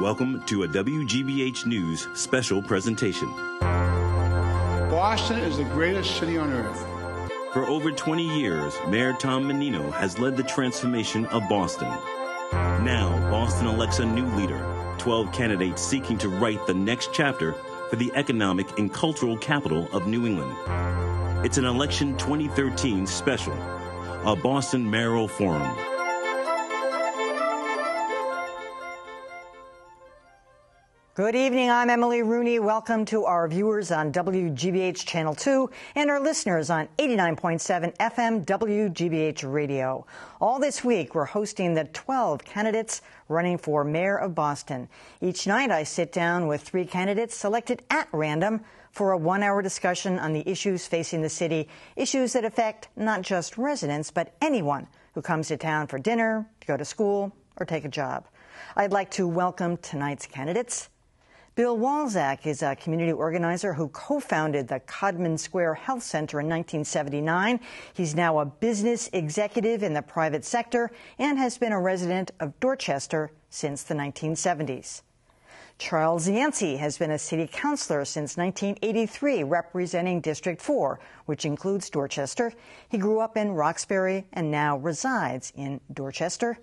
Welcome to a WGBH News special presentation. Boston is the greatest city on earth. For over 20 years, Mayor Tom Menino has led the transformation of Boston. Now, Boston elects a new leader, 12 candidates seeking to write the next chapter for the economic and cultural capital of New England. It's an election 2013 special, a Boston mayoral forum. Good evening. I'm Emily Rooney. Welcome to our viewers on WGBH Channel 2 and our listeners on 89.7 FM WGBH Radio. All this week, we're hosting the 12 candidates running for mayor of Boston. Each night, I sit down with three candidates selected at random for a one hour discussion on the issues facing the city, issues that affect not just residents, but anyone who comes to town for dinner, to go to school, or take a job. I'd like to welcome tonight's candidates. Bill Walczak is a community organizer who co-founded the Codman Square Health Center in 1979. He's now a business executive in the private sector and has been a resident of Dorchester since the 1970s. Charles Yancey has been a city councilor since 1983, representing District 4, which includes Dorchester. He grew up in Roxbury and now resides in Dorchester.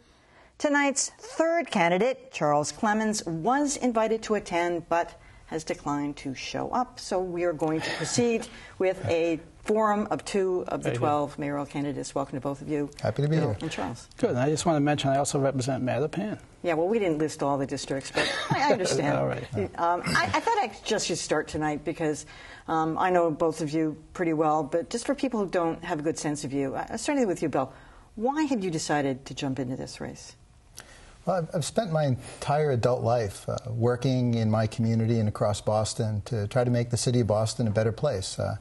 Tonight's third candidate, Charles Clemens, was invited to attend but has declined to show up. So we are going to proceed with a forum of two of the 12 mayoral candidates. Welcome to both of you. Happy to be Bill here. And Charles. Good. And I just want to mention I also represent Mattapan. Yeah, well, we didn't list all the districts, but I understand. All right. Um, I, I thought I just should start tonight because um, I know both of you pretty well, but just for people who don't have a good sense of you, uh, starting with you, Bill, why have you decided to jump into this race? Well, I've, spent my entire adult life uh, working in my community and across Boston to try to make the city of Boston a better place. Uh,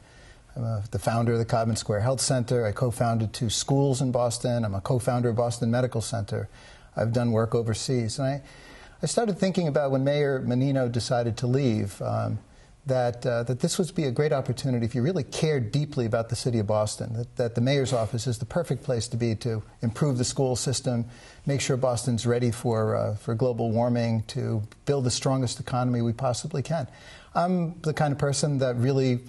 I'm uh, the founder of the Codman Square Health Center. I co-founded two schools in Boston. I'm a co-founder of Boston Medical Center. I've done work overseas. And I, I started thinking about when Mayor Menino decided to leave, um, that, uh, that this would be a great opportunity if you really cared deeply about the city of Boston, that, that the mayor's office is the perfect place to be to improve the school system, make sure Boston's ready for, uh, for global warming, to build the strongest economy we possibly can. I'm the kind of person that really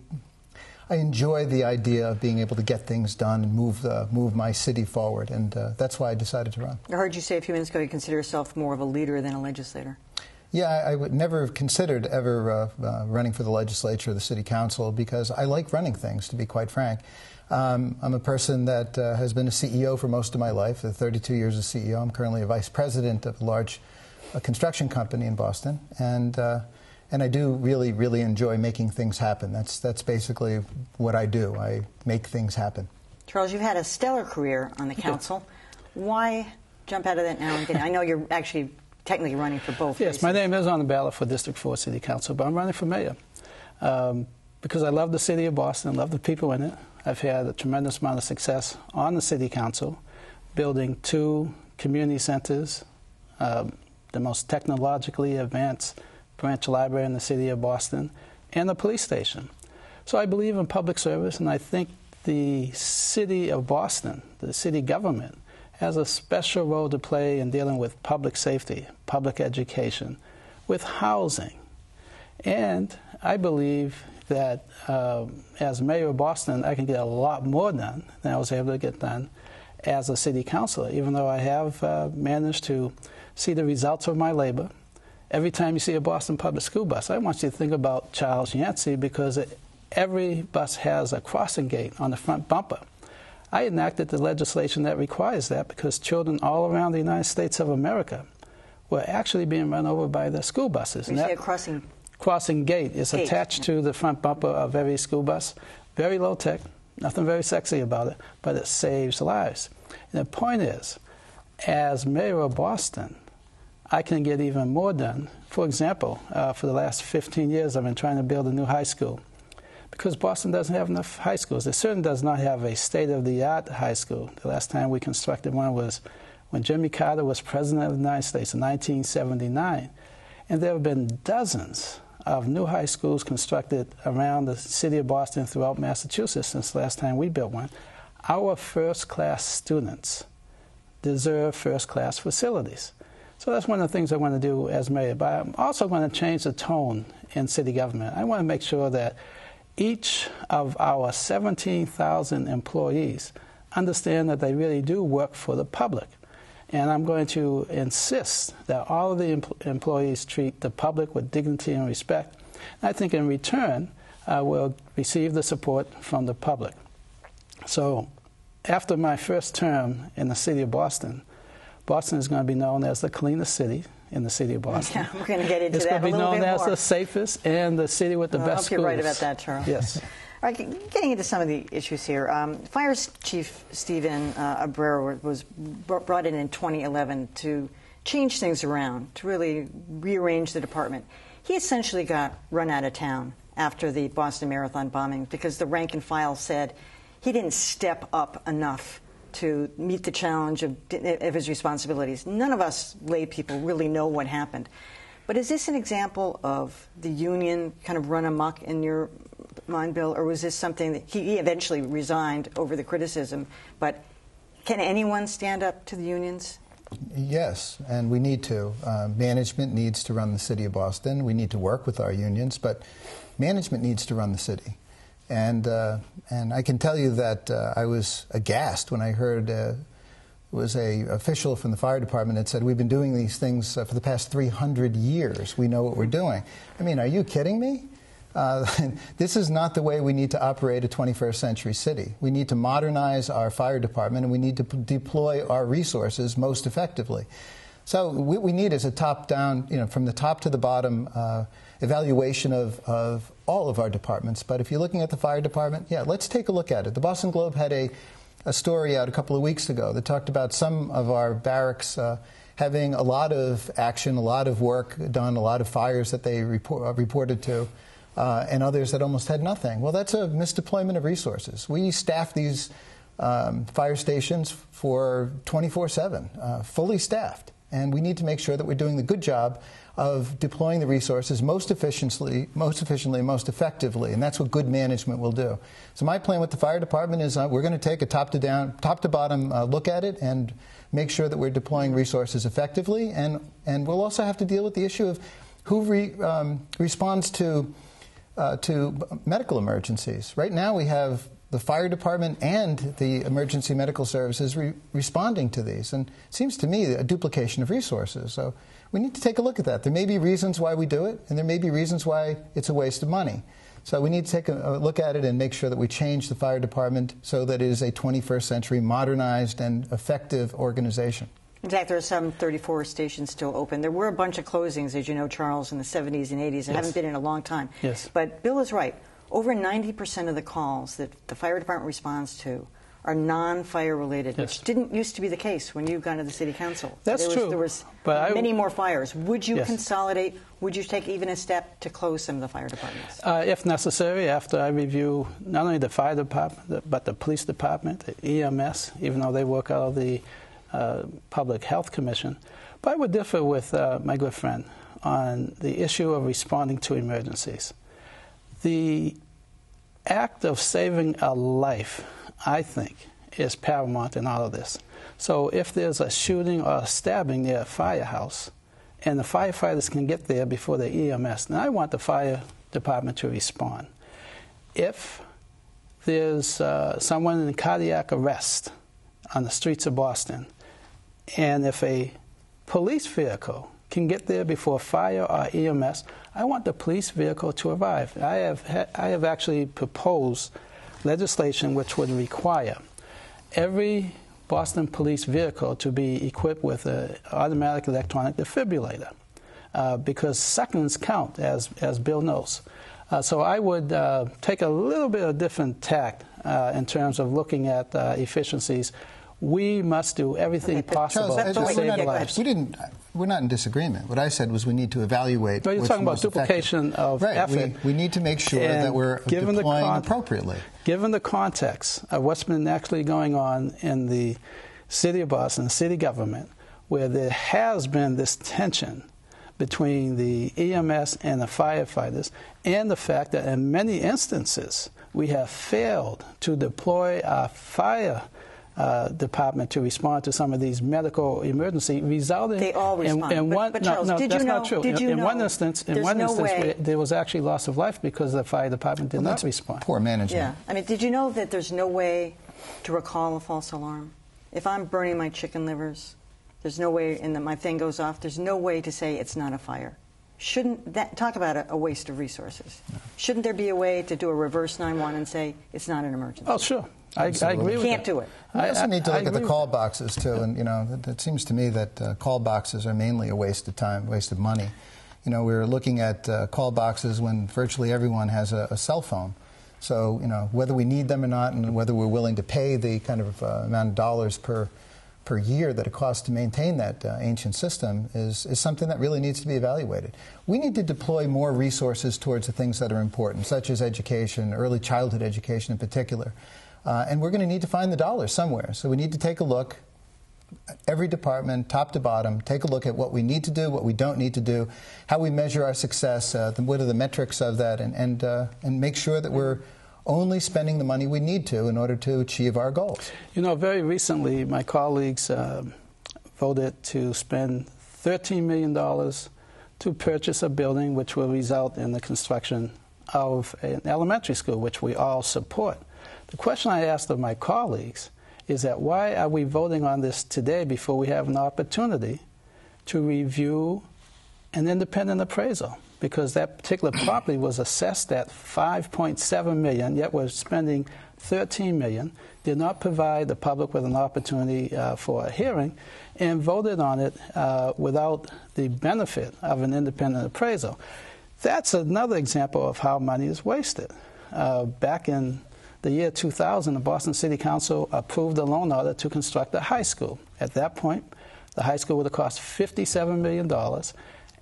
I enjoy the idea of being able to get things done and move, uh, move my city forward, and uh, that's why I decided to run. I heard you say a few minutes ago you consider yourself more of a leader than a legislator. Yeah, I, would never have considered ever uh, uh, running for the legislature or the city council because I like running things, to be quite frank. Um, I'm a person that uh, has been a CEO for most of my life, 32 years as CEO. I'm currently a vice president of a large uh, construction company in Boston, and uh, and I do really, really enjoy making things happen. That's that's basically what I do. I make things happen. Charles, you've had a stellar career on the council. Why jump out of that now and get? I know you're actually technically running for both. Yes, my name is on the ballot for District 4 City Council, but I'm running for mayor um, because I love the city of Boston, love the people in it. I've had a tremendous amount of success on the city council, building two community centers, um, the most technologically advanced branch library in the city of Boston, and a police station. So I believe in public service, and I think the city of Boston, the city government, has a special role to play in dealing with public safety, public education, with housing. And I believe that um, as mayor of Boston, I can get a lot more done than I was able to get done as a city councilor, even though I have uh, managed to see the results of my labor. Every time you see a Boston public school bus, I want you to think about Charles Yancey because it, every bus has a crossing gate on the front bumper. I enacted the legislation that requires that because children all around the United States of America were actually being run over by the school buses. You say a crossing crossing gate is Gate. attached to the front bumper of every school bus. Very low tech, nothing very sexy about it, but it saves lives. And the point is, as mayor of Boston, I can get even more done. For example, uh, for the last 15 years, I've been trying to build a new high school because Boston doesn't have enough high schools. It certainly does not have a state of the art high school. The last time we constructed one was when Jimmy Carter was president of the United States in 1979. And there have been dozens of new high schools constructed around the city of Boston throughout Massachusetts since the last time we built one. Our first class students deserve first class facilities. So that's one of the things I want to do as mayor. But I'm also going to change the tone in city government. I want to make sure that each of our 17,000 employees understand that they really do work for the public. And I'm going to insist that all of the em- employees treat the public with dignity and respect. And I think in return, uh, we'll receive the support from the public. So, after my first term in the city of Boston, Boston is going to be known as the cleanest city in the city of Boston. Yeah, we're going to get into it's that going to be known as more. the safest and the city with the Well, I best hope you're right about that, Charles. Yes. All right, getting into some of the issues here. Um, Fire Chief Stephen uh, was brought in in 2011 to change things around, to really rearrange the department. He essentially got run out of town after the Boston Marathon bombing because the rank and file said he didn't step up enough to meet the challenge of, of his responsibilities. None of us lay people really know what happened. But is this an example of the union kind of run amok in your mind, Bill, or was this something that he, eventually resigned over the criticism? But can anyone stand up to the unions? Yes, and we need to. Uh, management needs to run the city of Boston. We need to work with our unions, but management needs to run the city. And uh, and I can tell you that uh, I was aghast when I heard uh, it was a official from the fire department that said we've been doing these things uh, for the past 300 years. We know what we're doing. I mean, are you kidding me? Uh, this is not the way we need to operate a 21st century city. We need to modernize our fire department and we need to deploy our resources most effectively. So what we need is a top-down, you know, from the top to the bottom uh, evaluation of, of all of our departments. But if you're looking at the fire department, yeah, let's take a look at it. The Boston Globe had a, a story out a couple of weeks ago that talked about some of our barracks uh, having a lot of action, a lot of work done, a lot of fires that they report, uh, reported to uh, and others that almost had nothing. Well, that's a misdeployment of resources. We staff these um, fire stations for 24 7, uh, fully staffed. And we need to make sure that we're doing the good job of deploying the resources most efficiently, most efficiently, most effectively, and that's what good management will do. So my plan with the fire department is uh, we're going to take a top to down, top to bottom uh, look at it and make sure that we're deploying resources effectively, and and we'll also have to deal with the issue of who re, um, responds to uh, to medical emergencies. Right now, we have the fire department and the emergency medical services re- responding to these, and it seems to me a duplication of resources. So we need to take a look at that. There may be reasons why we do it, and there may be reasons why it's a waste of money. So we need to take a, look at it and make sure that we change the fire department so that it is a 21st century modernized and effective organization. In fact, there are some 34 stations still open. There were a bunch of closings, as you know, Charles, in the 70s and 80s. There Yes. haven't been in a long time. Yes. But Bill is right. Over 90% of the calls that the fire department responds to are non-fire related, Yes. which didn't used to be the case when you got to the city council. That's there was, true. There was But I- many more fires. Would you Yes. consolidate? Would you take even a step to close some of the fire departments? Uh, if necessary, after I review not only the fire department, but the police department, the EMS, even though they work out of the uh, Public Health Commission. But I would differ with uh, my good friend on the issue of responding to emergencies. The act of saving a life, I think, is paramount in all of this. So if there's a shooting or a stabbing near a firehouse, and the firefighters can get there before the EMS, then I want the fire department to respond. If there's uh, someone in cardiac arrest on the streets of Boston, and if a police vehicle can get there before fire or EMS, I want the police vehicle to arrive. I have, I have actually proposed legislation which would require every Boston police vehicle to be equipped with an automatic electronic defibrillator uh, because seconds count, as, as Bill knows. Uh, so I would uh, take a little bit of different tact uh, in terms of looking at uh, efficiencies. We must do everything Okay, possible Charles, to save lives. We didn't. We're not in disagreement. What I said was we need to evaluate. No, you're talking about most effective. duplication of right. effort. We, we need to make sure that we're given the deploying con- appropriately. Given the context of what's been actually going on in the city of Boston, city government, where there has been this tension between the EMS and the firefighters, and the fact that in many instances we have failed to deploy our fire uh, department to respond to some of these medical emergency, resulting They all in, respond. in But- one. but no, Charles, no, did that's you not true. did in, you in one instance, in one no instance, way- there was actually loss of life because the fire department did Well, not respond. Poor management. Yeah. I mean, did you know that there's no way to recall a false alarm? If I'm burning my chicken livers, there's no way, and then my thing goes off, there's no way to say it's not a fire. Shouldn't that, talk about a, a waste of resources. Shouldn't there be a way to do a reverse 911 and say it's not an emergency? Oh, sure. I, I agree with Can't that. do it. We I- also need to I look at the call boxes too, and you know, it, it seems to me that uh, call boxes are mainly a waste of time, waste of money. You know, we were looking at uh, call boxes when virtually everyone has a, a cell phone. So you know, whether we need them or not, and whether we're willing to pay the kind of uh, amount of dollars per per year that it costs to maintain that uh, ancient system is, is something that really needs to be evaluated. We need to deploy more resources towards the things that are important, such as education, early childhood education in particular. Uh, and we're going to need to find the dollars somewhere. So we need to take a look at every department, top to bottom, take a look at what we need to do, what we don't need to do, how we measure our success, uh, the, what are the metrics of that, and, and, uh, and make sure that we're only spending the money we need to in order to achieve our goals. You know, very recently, my colleagues um voted to spend $13 million to purchase a building which will result in the construction of an elementary school, which we all support. The question I asked of my colleagues is that why are we voting on this today before we have an opportunity to review an independent appraisal? Because that particular property was assessed at 5.7 million, yet we're spending 13 million. Did not provide the public with an opportunity uh, for a hearing, and voted on it uh, without the benefit of an independent appraisal. That's another example of how money is wasted. Uh, back in the year 2000, the Boston City Council approved a loan order to construct a high school. At that point, the high school would have cost $57 million.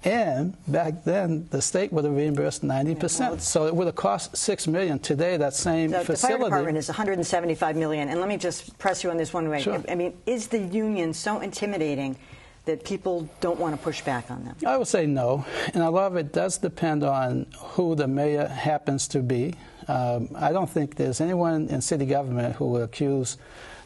And back then, the state would have reimbursed 90%. so it would have cost 6 million. Today, that same The, the fire facility. department is 175 million, and let me just press you on this one way. Sure. I mean, is the union so intimidating that people don't want to push back on them? I would say no, and a lot of it does depend on who the mayor happens to be. Um, I don't think there's anyone in city government who would accuse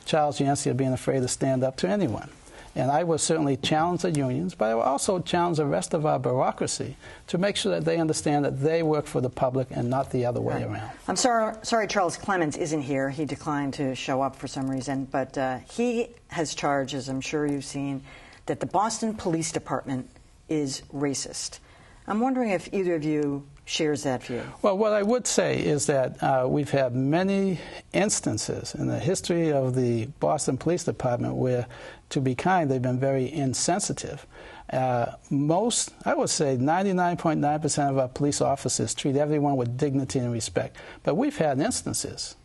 Charles Yancey of being afraid to stand up to anyone. And I would certainly challenge the unions, but I would also challenge the rest of our bureaucracy to make sure that they understand that they work for the public and not the other way around. I'm sorry, sorry Charles Clemens isn't here. He declined to show up for some reason, but uh, he has charged, as I'm sure you've seen, that the Boston Police Department is racist. I'm wondering if either of you shares that view. Well, what I would say is that uh, we've had many instances in the history of the Boston Police Department where, to be kind, they've been very insensitive. Uh, most, I would say 99.9% of our police officers treat everyone with dignity and respect. But we've had instances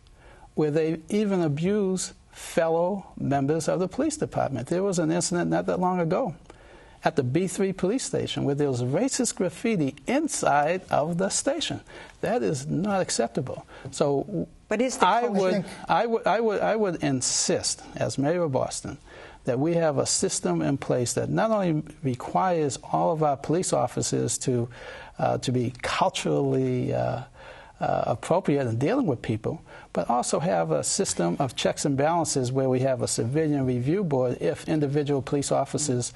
where they even abuse fellow members of the police department. There was an incident not that long ago at the B3 police station where there was racist graffiti inside of the station. That is not acceptable. So But is the I would, I would, I would, I would insist, as mayor of Boston, that we have a system in place that not only requires all of our police officers to, uh, to be culturally uh, uh, appropriate in dealing with people, but also have a system of checks and balances where we have a civilian review board if individual police officers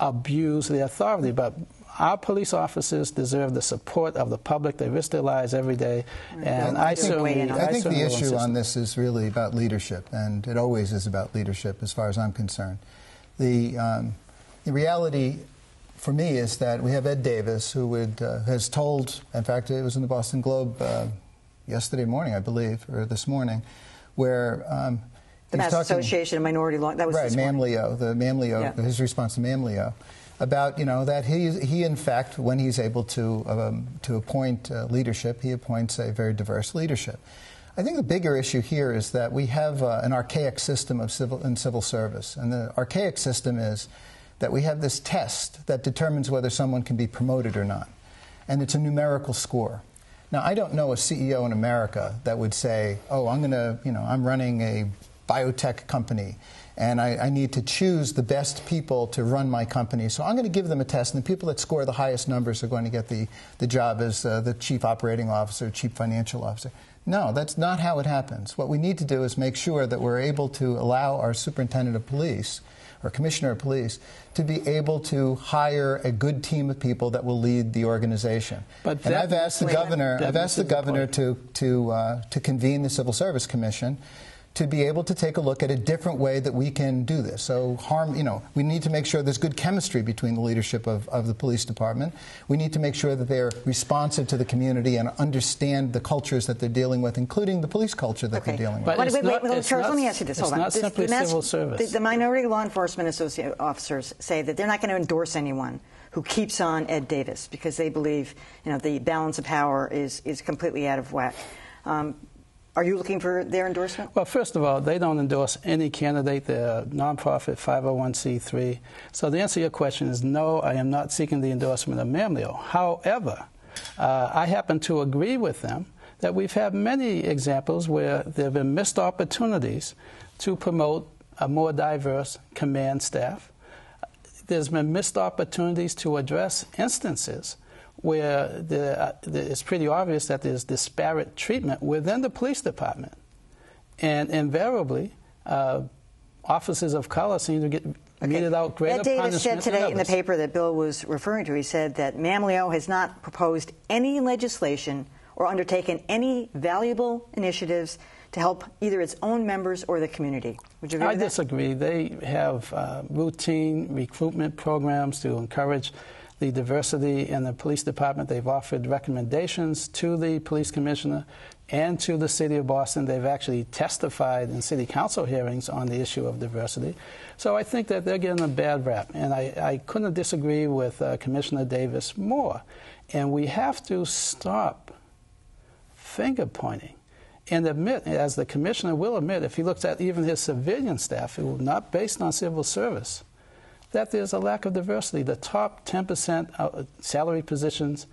abuse the authority. But our police officers deserve the support of the public. They risk their lives every day, and Well, I I think- certainly, weigh in I think certainly the issue on this is really about leadership, and it always is about leadership as far as I'm concerned. The, um, the reality for me is that we have Ed Davis, who would, uh, has told, in fact, it was in the Boston Globe uh, yesterday morning, I believe, or this morning, where um, The Mass Association of Minority Law, that was right. Mamleo, the Mamleo, Yeah. his response to Mamleo, about you know that he he in fact when he's able to um, to appoint uh, leadership, he appoints a very diverse leadership. I think the bigger issue here is that we have uh, an archaic system of civil in civil service, and the archaic system is that we have this test that determines whether someone can be promoted or not, and it's a numerical score. Now, I don't know a CEO in America that would say, "Oh, I'm going to, you know, I'm running a biotech company, and I, I, need to choose the best people to run my company. So I'm going to give them a test, and the people that score the highest numbers are going to get the, the job as uh, the chief operating officer, chief financial officer. No, that's not how it happens. What we need to do is make sure that we're able to allow our superintendent of police or commissioner of police to be able to hire a good team of people that will lead the organization. But and I've asked the governor, I've asked the governor to to uh, to convene the Civil Service Commission to be able to take a look at a different way that we can do this. So harm, you know, we need to make sure there's good chemistry between the leadership of, of the police department. We need to make sure that they're responsive to the community and understand the cultures that they're dealing with, including the police culture that okay. they're dealing with. But wait, wait, wait, wait Charles, let me ask you this. It's Hold not on. simply the, civil service. The, the minority law enforcement associate officers say that they're not going to endorse anyone who keeps on Ed Davis because they believe, you know, the balance of power is, is completely out of whack. Um, are you looking for their endorsement? Well, first of all, they don't endorse any candidate. They're a nonprofit 501c3. So the answer to your question is no, I am not seeking the endorsement of Mamleo. However, uh, I happen to agree with them that we've had many examples where there have been missed opportunities to promote a more diverse command staff. There's been missed opportunities to address instances where the, uh, the, it's pretty obvious that there's disparate treatment within the police department. And invariably, uh, officers of color seem to get okay. meted out greater Ed Davis said today in the paper that Bill was referring to, he said that Mamleo has not proposed any legislation or undertaken any valuable initiatives to help either its own members or the community. Would you agree I disagree. They have uh, routine recruitment programs to encourage the diversity in the police department. They've offered recommendations to the police commissioner and to the city of Boston. They've actually testified in city council hearings on the issue of diversity. So I think that they're getting a bad rap. And I, I couldn't disagree with uh, Commissioner Davis more. And we have to stop finger pointing and admit, as the commissioner will admit, if he looks at even his civilian staff, it who not based on civil service, that there's a lack of diversity. The top 10% salary positions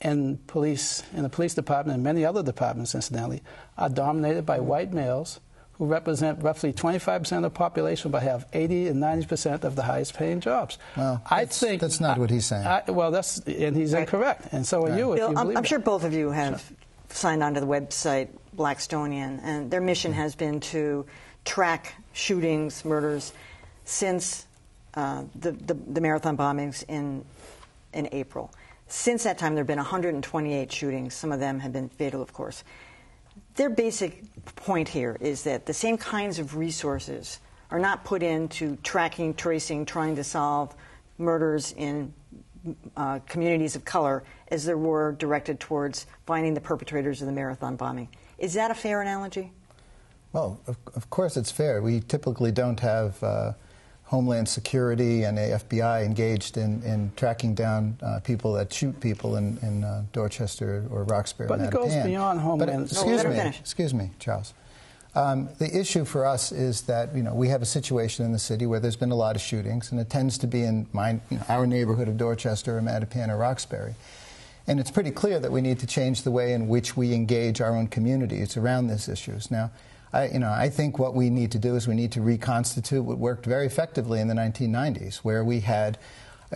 in police, in the police department and many other departments, incidentally, are dominated by white males who represent roughly 25% of the population but have 80 and 90% of the highest paying jobs. Well, I think that's not what he's saying. I, well, that's and he's right. incorrect, and so are right. you. Bill, you I'm, I'm sure both of you have sure. signed onto the website Blackstonian, and their mission mm-hmm. has been to track shootings, murders since uh, the, the, the, marathon bombings in, in April. Since that time, there have been 128 shootings. Some of them have been fatal, of course. Their basic point here is that the same kinds of resources are not put into tracking, tracing, trying to solve murders in uh, communities of color as there were directed towards finding the perpetrators of the marathon bombing. Is that a fair analogy? Well, of, of course it's fair. We typically don't have uh, Homeland Security and the FBI engaged in, in tracking down uh, people that shoot people in, in uh, Dorchester or Roxbury. But it goes beyond Homeland. But, excuse no, me, finish. excuse me, Charles. Um, the issue for us is that you know we have a situation in the city where there's been a lot of shootings, and it tends to be in my, you know, our neighborhood of Dorchester, or Mattapan, or Roxbury. And it's pretty clear that we need to change the way in which we engage our own communities around these issues. Now, I, you know, I think what we need to do is we need to reconstitute what worked very effectively in the 1990s, where we had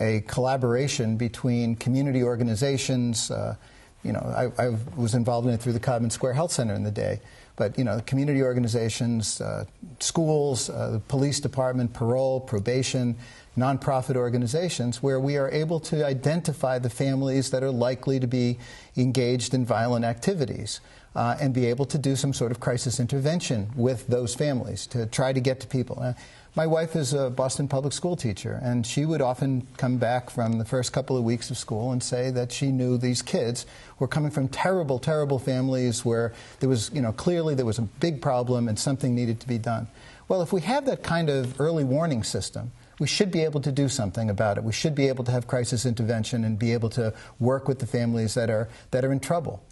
a collaboration between community organizations. Uh, you know, I, I, was involved in it through the Codman Square Health Center in the day. But, you know, community organizations, uh, schools, uh, the police department, parole, probation, nonprofit organizations, where we are able to identify the families that are likely to be engaged in violent activities uh, and be able to do some sort of crisis intervention with those families to try to get to people. Uh, my wife is a Boston public school teacher, and she would often come back from the first couple of weeks of school and say that she knew these kids were coming from terrible, terrible families where there was, you know, clearly there was a big problem and something needed to be done. Well, if we have that kind of early warning system, we should be able to do something about it. We should be able to have crisis intervention and be able to work with the families that are, that are in trouble.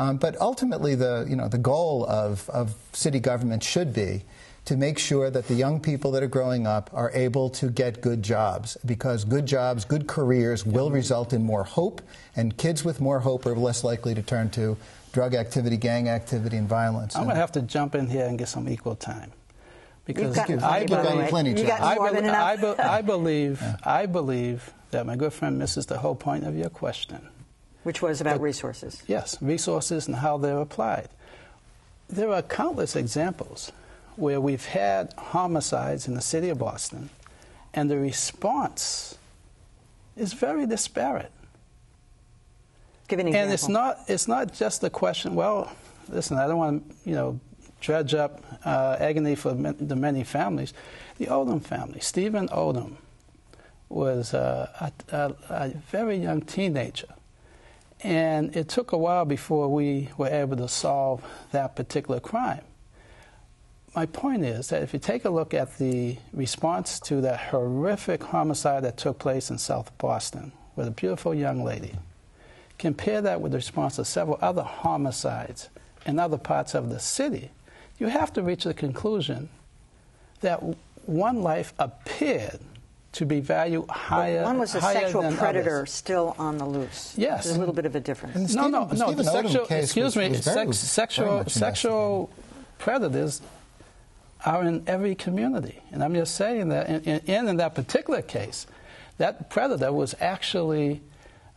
Um, but ultimately, the, you know, the goal of, of city government should be to make sure that the young people that are growing up are able to get good jobs because good jobs, good careers will result in more hope, and kids with more hope are less likely to turn to drug activity, gang activity, and violence. I'm going to have to jump in here and get some equal time because got I believe, plenty, You got Charles. I, more be- than enough. I, be- I believe, I believe that my good friend misses the whole point of your question. Which was about resources. Yes, resources and how they're applied. There are countless examples where we've had homicides in the city of Boston, and the response is very disparate. Give an example. And it's not it's not just the question. Well, listen, I don't want to you know dredge up uh, agony for the many families. The Odom family, Stephen Odom, was uh, a, a, a very young teenager, and it took a while before we were able to solve that particular crime. My point is that if you take a look at the response to that horrific homicide that took place in South Boston with a beautiful young lady, compare that with the response to several other homicides in other parts of the city, you have to reach the conclusion that one life appeared to be valued But higher. one was a higher sexual than predator others. still on the loose. Yes. There's a little bit of a difference. And the No, no, no. The Odom sexual, case excuse was- me. was very- sex, very sexual, much sexual predators are in every community, and I'm just saying that. In, in, in that particular case, that predator was actually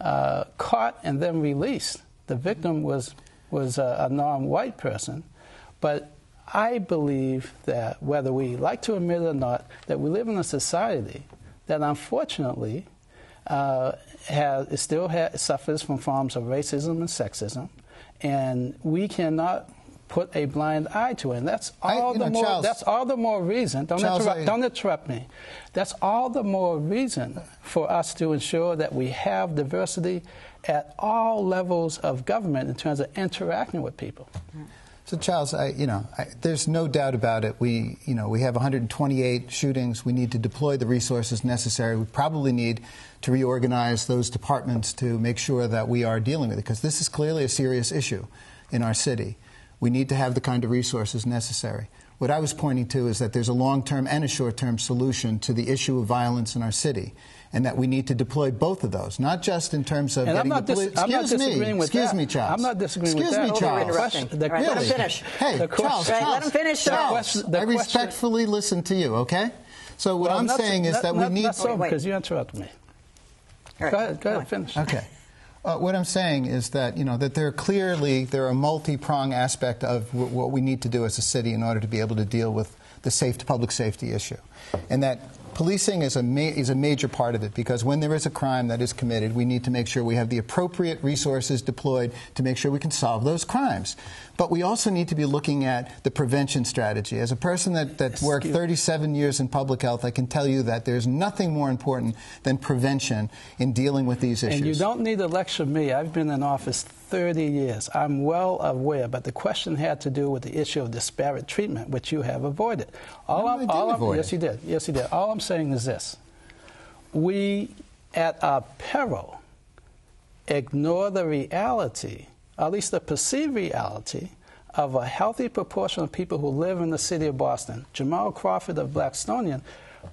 uh, caught and then released. The victim was was a, a non-white person, but I believe that whether we like to admit it or not, that we live in a society that unfortunately uh, has, still ha suffers from forms of racism and sexism, and we cannot put a blind eye to it. And that's all you the know, more. Charles- that's all the more reason. Don't Charles, interrupt. I- don't interrupt me. That's all the more reason for us to ensure that we have diversity at all levels of government in terms of interacting with people. So, Charles, I, you know, I, there's no doubt about it. We, you know, we have 128 shootings. We need to deploy the resources necessary. We probably need to reorganize those departments to make sure that we are dealing with it, because this is clearly a serious issue in our city. We need to have the kind of resources necessary. What I was pointing to is that there's a long-term and a short-term solution to the issue of violence in our city, and that we need to deploy both of those, not just in terms of And I'm not the dis- police. I'm not Excuse me. disagreeing with Excuse that. me, Charles. I'm not disagreeing with Excuse that. me, Charles. Over-interrupting. The All right, let him finish. Hey, The question- Charles, Right, let Charles, him finish, sir. Charles, question- the I question- respectfully listen to you, okay? So what Well, I'm not- saying is not- that we not- need Not so, Wait, wait. because you interrupted me. All right, Go ahead, go on. ahead, finish. Okay. Uh, what I'm saying is that you know that there are clearly there are a multi-prong aspect of w- what we need to do as a city in order to be able to deal with the safe public safety issue, and that policing is a ma- is a major part of it because when there is a crime that is committed, we need to make sure we have the appropriate resources deployed to make sure we can solve those crimes. But we also need to be looking at the prevention strategy. As a person that, that worked 37 years in public health, I can tell you that there's nothing more important than prevention in dealing with these issues. And you don't need to lecture me. I've been in office 30 years. I'm well aware, but the question had to do with the issue of disparate treatment, which you have avoided. All No, I'm, all I'm- avoid yes, it. you did. Yes, you did. All I'm saying is this: we, at our peril, ignore the reality, at least the perceived reality, of a healthy proportion of people who live in the city of Boston. Jamarhl Crawford of Blackstonian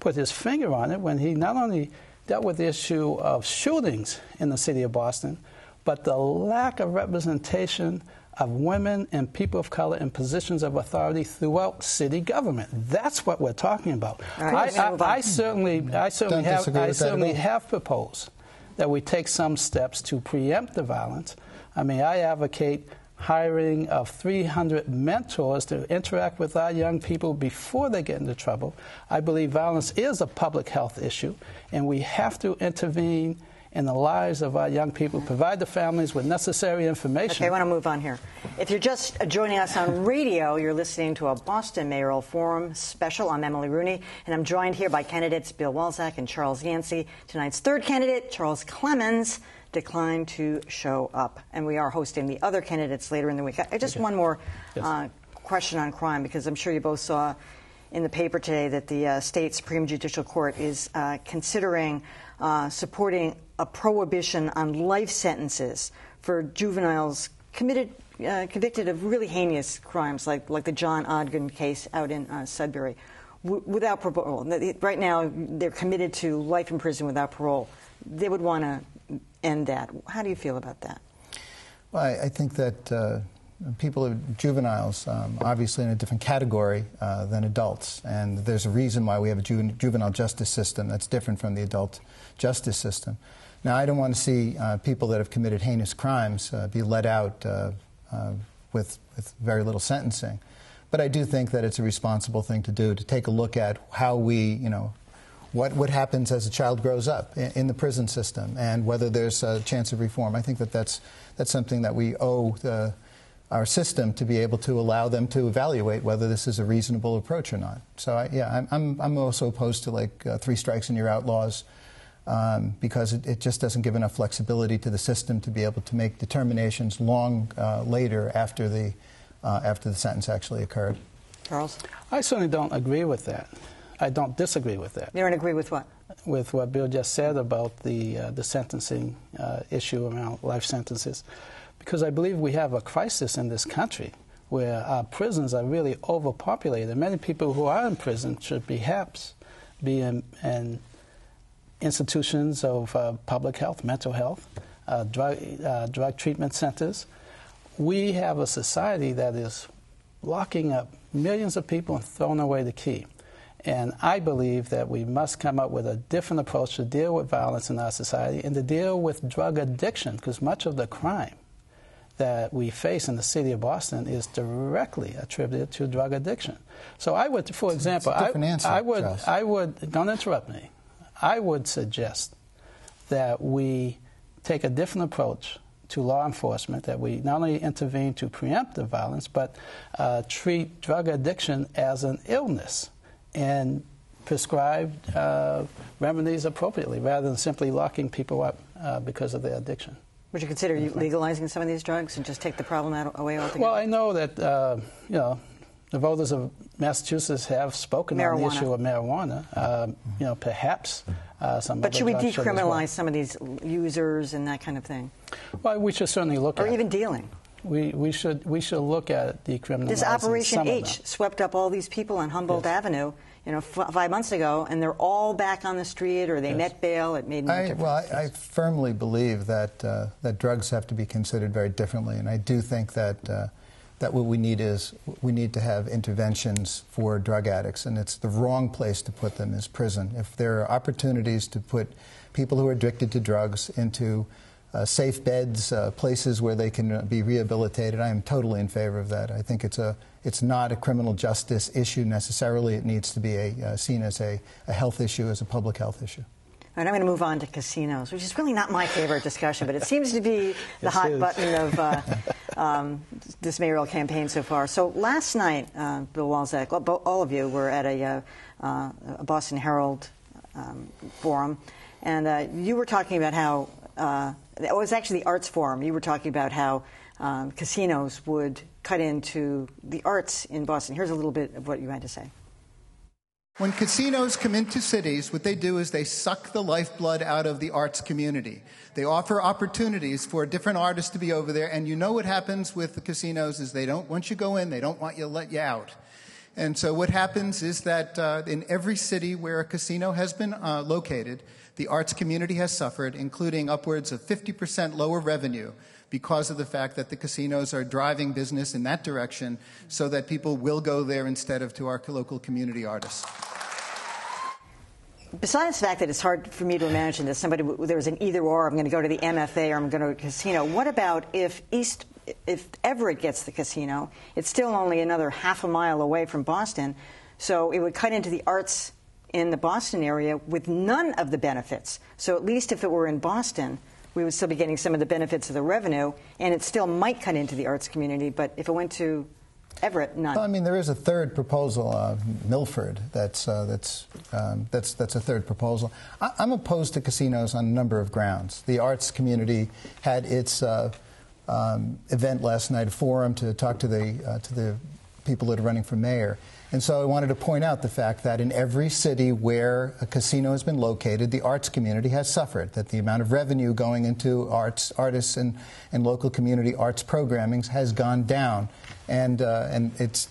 put his finger on it when he not only dealt with the issue of shootings in the city of Boston, but the lack of representation of women and people of color in positions of authority throughout city government. That's what we're talking about. All right, I, I. I certainly, I certainly Don't have, I with that at certainly have proposed that we take some steps to preempt the violence. I mean, I advocate hiring of 300 mentors to interact with our young people before they get into trouble. I believe violence is a public health issue, and we have to intervene in the lives of our young people, provide the families with necessary information. Okay, I want to move on here. If you're just joining us on radio, you're listening to a Boston Mayoral Forum special. I'm Emily Rooney, and I'm joined here by candidates Bill Walczak and Charles Yancey. Tonight's third candidate, Charles Clemens, declined to show up, and we are hosting the other candidates later in the week. I, just one more Yes. uh, question on crime, because I'm sure you both saw in the paper today that the uh, state Supreme Judicial Court is uh, considering uh, supporting a prohibition on life sentences for juveniles committed, uh, convicted of really heinous crimes, like like the John Odgren case out in uh, Sudbury, w- without parole. Right now, they're committed to life in prison without parole. They would want to end that. How do you feel about that? Well, I, I think that uh, people, are juveniles, um, obviously in a different category uh, than adults, and there's a reason why we have a ju- juvenile justice system that's different from the adult justice system. Now, I don't want to see uh, people that have committed heinous crimes uh, be let out uh, uh, with, with very little sentencing. But I do think that it's a responsible thing to do to take a look at how we, you know, what, what happens as a child grows up in, in, the prison system and whether there's a chance of reform. I think that that's, that's something that we owe the, our system to be able to allow them to evaluate whether this is a reasonable approach or not. So, I, yeah, I'm, I'm, I'm, also opposed to like uh, three strikes and you're out laws um, because it, it, just doesn't give enough flexibility to the system to be able to make determinations long uh, later after the, uh, after the sentence actually occurred. Charles? I certainly don't agree with that. I don't disagree with that. You don't agree with what? With what Bill just said about the, uh, the sentencing uh, issue around life sentences. Because I believe we have a crisis in this country where our prisons are really overpopulated. Many people who are in prison should perhaps be in, in institutions of uh, public health, mental health, uh, drug, uh, drug treatment centers. We have a society that is locking up millions of people and throwing away the key. And I believe that we must come up with a different approach to deal with violence in our society and to deal with drug addiction, because much of the crime that we face in the city of Boston is directly attributed to drug addiction. So I would, for example, I, answer, I, would, I would, don't interrupt me. I would suggest that we take a different approach to law enforcement, that we not only intervene to preempt the violence, but uh, treat drug addiction as an illness and prescribe uh, remedies appropriately rather than simply locking people up uh, because of their addiction. Would you consider legalizing some of these drugs and just take the problem out, away altogether? Well, I know that uh, you know the voters of Massachusetts have spoken marijuana. on the issue of marijuana. Uh, you know, perhaps uh, some. But should we decriminalize well. some of these users and that kind of thing? Well, we should certainly look or at. Or even dealing. We, we should we should look at decriminalizing. This Operation H swept up all these people on Humboldt yes. Avenue you know, f- five months ago, and they're all back on the street or they yes. met bail. It made no I, difference. Well, I, I, firmly believe that uh, that drugs have to be considered very differently, and I do think that. Uh, that what we need is we need to have interventions for drug addicts, and it's the wrong place to put them is prison. If there are opportunities to put people who are addicted to drugs into uh, safe beds, uh, places where they can be rehabilitated. I am totally in favor of that. I think it's a it's not a criminal justice issue necessarily. It needs to be a, uh, seen as a, a health issue, as a public health issue. All right, I'm going to move on to casinos, which is really not my favorite discussion, but it seems to be the hot button of uh, um, this mayoral campaign so far. So last night, uh, Bill Walczak, all of you were at a, uh, uh, a Boston Herald um, forum, and uh, you were talking about how uh, it was actually the arts forum. You were talking about how um, casinos would cut into the arts in Boston. Here's a little bit of what you had to say. When casinos come into cities, what they do is they suck the lifeblood out of the arts community. They offer opportunities for different artists to be over there, and you know what happens with the casinos is they don't, once you go in, they don't want you to let you out. And so what happens is that uh, in every city where a casino has been uh, located, the arts community has suffered, including upwards of 50% lower revenue because of the fact that the casinos are driving business in that direction so that people will go there instead of to our local community artists. Besides the fact that it's hard for me to imagine that somebody there's an either or I'm going to go to the MFA or I'm going to a casino. What about if East if Everett gets the casino, it's still only another half a mile away from Boston, so it would cut into the arts in the Boston area with none of the benefits. So at least if it were in Boston, we would still be getting some of the benefits of the revenue, and it still might cut into the arts community. But if it went to Everett, none. Well, I mean, there is a third proposal, uh, Milford. That's uh, that's um, that's that's a third proposal. I, am opposed to casinos on a number of grounds. The arts community had its uh, um, event last night, a forum to talk to the uh, to the people that are running for mayor. And so I wanted to point out the fact that in every city where a casino has been located, the arts community has suffered, that the amount of revenue going into arts, artists and, and local community arts programming has gone down. And, uh, and it's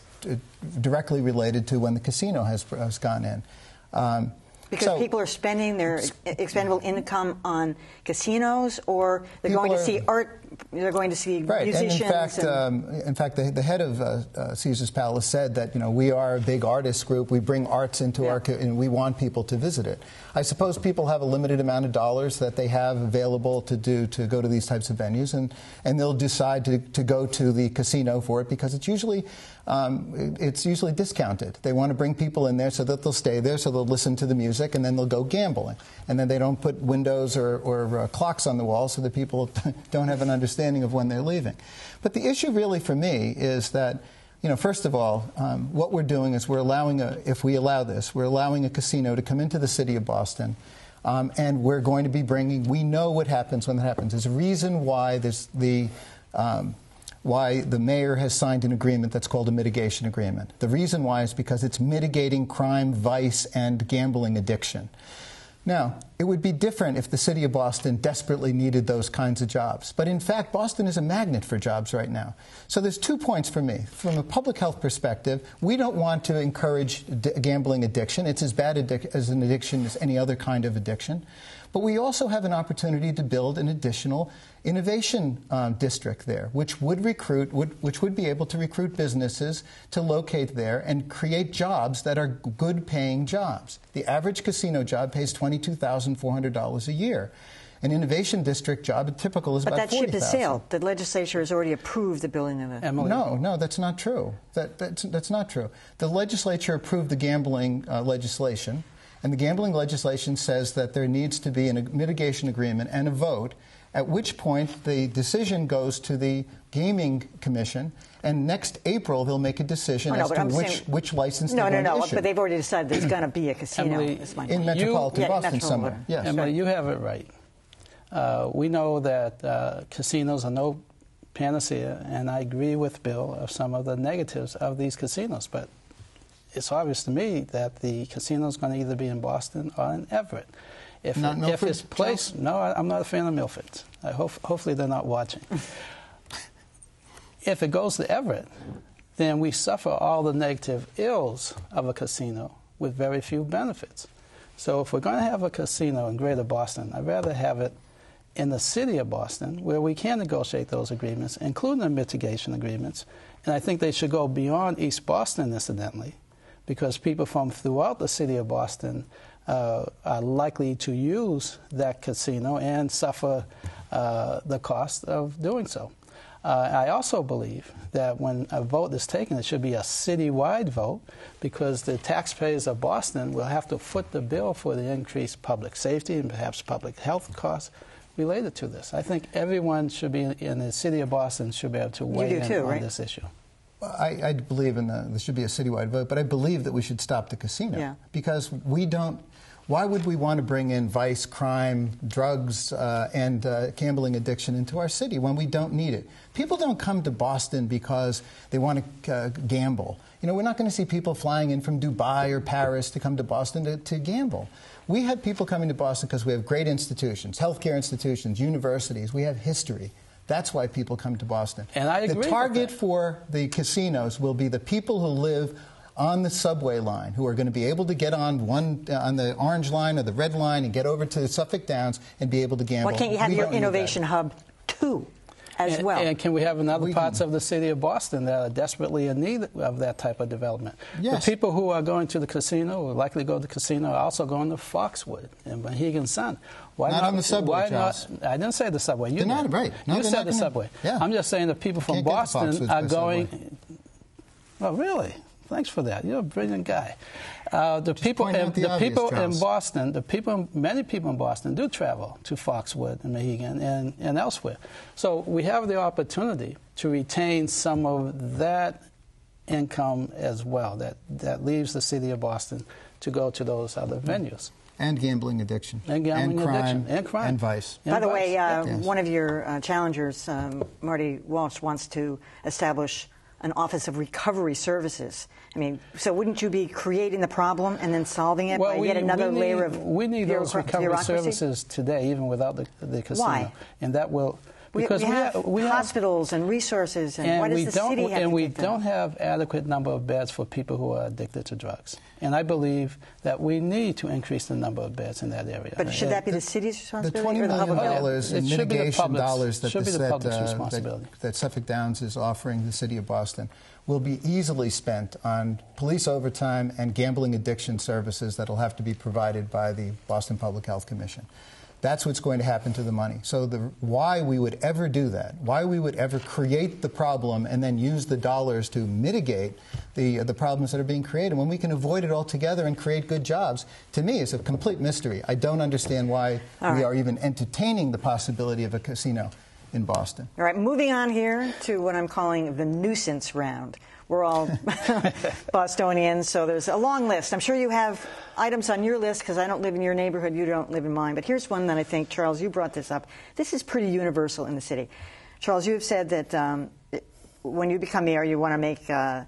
directly related to when the casino has, has gone in. Um, because so, people are spending their expendable income on casinos, or they're going to see art They're going to see right. musicians. And in fact, and- um, in fact, the, the head of uh, uh, Caesar's Palace said that you know we are a big artist group. We bring arts into Yeah. our and we want people to visit it. I suppose people have a limited amount of dollars that they have available to do to go to these types of venues, and and they'll decide to, to go to the casino for it because it's usually um, it's usually discounted. They want to bring people in there so that they'll stay there, so they'll listen to the music, and then they'll go gambling. And then they don't put windows or, or uh, clocks on the wall so that people don't have an understanding of when they're leaving. But the issue really for me is that, you know, first of all, um, what we're doing is we're allowing a, if we allow this, we're allowing a casino to come into the city of Boston. Um, and we're going to be bringing, we know what happens when that happens. There's a reason why there's the, um, why the mayor has signed an agreement that's called a mitigation agreement. The reason why is because it's mitigating crime, vice, and gambling addiction. Now, it would be different if the city of Boston desperately needed those kinds of jobs. But in fact, Boston is a magnet for jobs right now. So there's two points for me. From a public health perspective, we don't want to encourage gambling addiction. It's as bad addic- as an addiction as any other kind of addiction. But we also have an opportunity to build an additional innovation um, district there, which would recruit, would, which would be able to recruit businesses to locate there and create jobs that are good paying jobs. The average casino job pays $22,400 a year. An innovation district job, a typical, is but about that ship has sailed. The legislature has already approved the building of it. Emily, No, no, that's not true. That, that's, that's not true. The legislature approved the gambling uh, legislation, and the gambling legislation says that there needs to be a mitigation agreement and a vote, at which point the decision goes to the Gaming Commission, and next April they'll make a decision Oh, no, as to I'm which, saying- which license No, they're no, going no. to issue. But they've already decided there's going to be a casino. Emily, in metropolitan Yeah, Boston Metropolitan. somewhere. Yes. Emily, you have it right. Uh, we know that uh, casinos are no panacea, and I agree with Bill of some of the negatives of these casinos. But it's obvious to me that the casino is going to either be in Boston or in Everett. If, Not if Milford, it's placed, no, I'm not a fan of Milford. I hope, hopefully, they're not watching. if it goes to Everett, then we suffer all the negative ills of a casino with very few benefits. So if we're going to have a casino in Greater Boston, I'd rather have it in the city of Boston where we can negotiate those agreements, including the mitigation agreements. And I think they should go beyond East Boston, incidentally, because people from throughout the city of Boston uh, are likely to use that casino and suffer uh, the cost of doing so. Uh, I also believe that when a vote is taken, it should be a citywide vote because the taxpayers of Boston will have to foot the bill for the increased public safety and perhaps public health costs related to this. I think everyone should be in the city of Boston should be able to weigh in too, on right? this issue. I, I believe in the, there should be a citywide vote, but I believe that we should stop the casino Yeah. because we don't. Why would we want to bring in vice, crime, drugs, uh, and uh, gambling addiction into our city when we don't need it? People don't come to Boston because they want to uh, gamble. You know, we're not going to see people flying in from Dubai or Paris to come to Boston to, to gamble. We have people coming to Boston because we have great institutions, healthcare institutions, universities. We have history. That's why people come to Boston. And I agree The with target that. for the casinos will be the people who live on the subway line who are going to be able to get on one uh, on the orange line or the red line and get over to the Suffolk Downs and be able to gamble. Why can't you have We your don't need that. innovation hub too, as and, well? And can we have in other We parts can- of the city of Boston that are desperately in need of that type of development? Yes. The people who are going to the casino, or likely to go to the casino, are also going to Foxwood and Mohegan Sun. Why Not on the subway, Why Charles. not? I didn't say the subway. You not, right. No, you said the gonna- subway. yeah. I'm just saying the people from Can't get to Boston are going. subway. Oh, really? Thanks for that. You're a brilliant guy. Uh, the people, in, the the obvious, people in Boston, the people, many people in Boston do travel to Foxwood and Mohegan and, and elsewhere. So we have the opportunity to retain some of that income as well. That that leaves the city of Boston to go to those other venues. And gambling addiction. And gambling crime, addiction. And crime. And vice. And By the vice. way, uh, Yes. one of your uh, challengers, um, Marty Walsh, wants to establish an Office of Recovery Services. I mean, so wouldn't you be creating the problem and then solving it by yet another we layer of we need those recovery bureaucracy? services today, even without the, the casino. Why? And that will, We, because we have we hospitals and resources, and, and why does the don't city have and to we take that don't have adequate number of beds for people who are addicted to drugs. And I believe that we need to increase the number of beds in that area. But should that be the city's The responsibility or the million public? dollars in should mitigation dollars that, the, the that, uh, responsibility. that, that Suffolk Downs is offering the city of Boston will be easily spent on police overtime and gambling addiction services that will have to be provided by the Boston Public Health Commission. That's what's going to happen to the money. So the why we would ever do that, why we would ever create the problem and then use the dollars to mitigate the the problems that are being created when we can avoid it altogether and create good jobs, to me is a complete mystery. I don't understand why All we right. are even entertaining the possibility of a casino in Boston. All right, moving on here to what I'm calling the nuisance round. We're all Bostonians, so there's a long list. I'm sure you have items on your list because I don't live in your neighborhood, you don't live in mine. But here's one that I think, Charles, you brought this up. This is pretty universal in the city. Charles, you have said that um, when you become mayor, you want to make uh,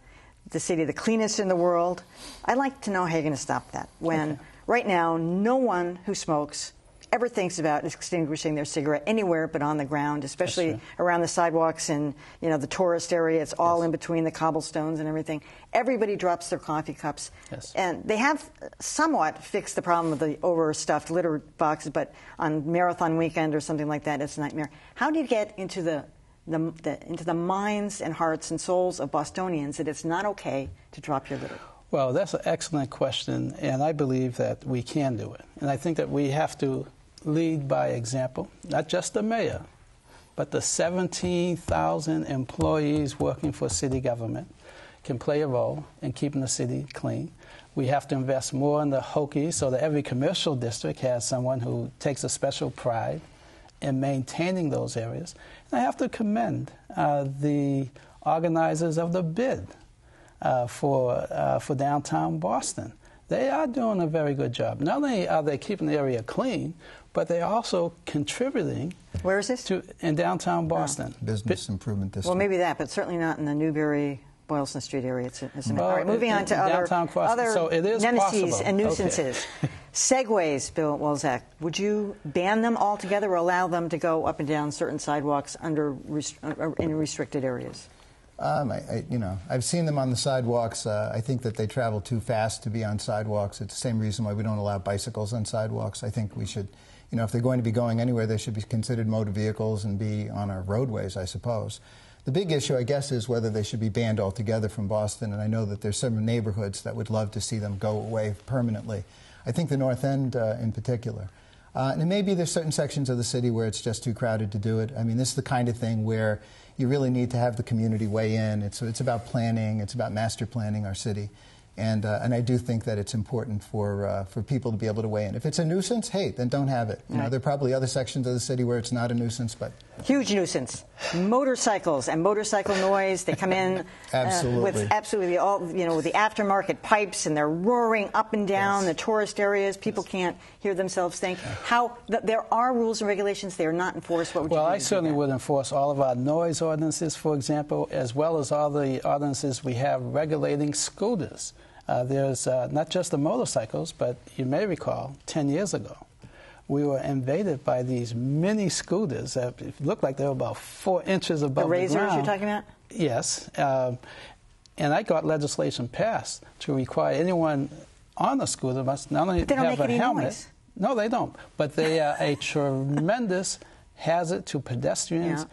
the city the cleanest in the world. I'd like to know how you're going to stop that. When right now, no one who smokes ever thinks about extinguishing their cigarette anywhere but on the ground, especially around the sidewalks and you know the tourist area. It's all in between the cobblestones and everything. Everybody drops their coffee cups, Yes. and they have somewhat fixed the problem of the overstuffed litter boxes. But on marathon weekend or something like that, it's a nightmare. How do you get into the the, the, into the minds and hearts and souls of Bostonians that it's not okay to drop your litter. Well, that's an excellent question, and I believe that we can do it. And I think that we have to lead by example, not just the mayor, but the 17,000 employees working for city government can play a role in keeping the city clean. We have to invest more in the Hokie so that every commercial district has someone who takes a special pride in maintaining those areas. And I have to commend uh, the organizers of the bid uh, for, uh, for downtown Boston. They are doing a very good job. Not only are they keeping the area clean, but they're also contributing Where is this? to in downtown Boston. Business Improvement District. Well, maybe that, but certainly not in the Newbury, Boylston Street area. It's, a, it's a, Well, all right, moving in- on to in other, downtown Boston. other So it is nemesis possible. and Okay. nuisances. Segways, Bill Walczak, would you ban them altogether or allow them to go up and down certain sidewalks under rest- uh, in restricted areas? Um, I, I, you know, I've seen them on the sidewalks. Uh, I think that they travel too fast to be on sidewalks. It's the same reason why we don't allow bicycles on sidewalks. I think we should, you know, if they're going to be going anywhere, they should be considered motor vehicles and be on our roadways, I suppose. The big issue, I guess, is whether they should be banned altogether from Boston. And I know that there's some neighborhoods that would love to see them go away permanently. I think the North End, uh, in particular. Uh, and maybe there's certain sections of the city where it's just too crowded to do it. I mean, this is the kind of thing where you really need to have the community weigh in. It's, it's about planning, it's about master planning our city. And, uh, and I do think that it's important for, uh, for people to be able to weigh in. If it's a nuisance, hey, then don't have it. You know, there are probably other sections of the city where it's not a nuisance, but Huge nuisance. Motorcycles and motorcycle noise. They come in uh, with absolutely all you know with the aftermarket pipes and they're roaring up and down Yes. the tourist areas. People can't hear themselves think. How th- there are rules and regulations. They are not enforced. What would Well, you do? I certainly would enforce all of our noise ordinances, for example, as well as all the ordinances we have regulating scooters. Uh, there's uh, not just the motorcycles, but you may recall 10 years ago, we were invaded by these mini scooters that looked like they were about four inches above The ground. razors ground. you're talking about? Yes. Um, and I got legislation passed to require anyone on a scooter must not only They don't have make a any helmet. noise. No, they don't. But they are a tremendous hazard to pedestrians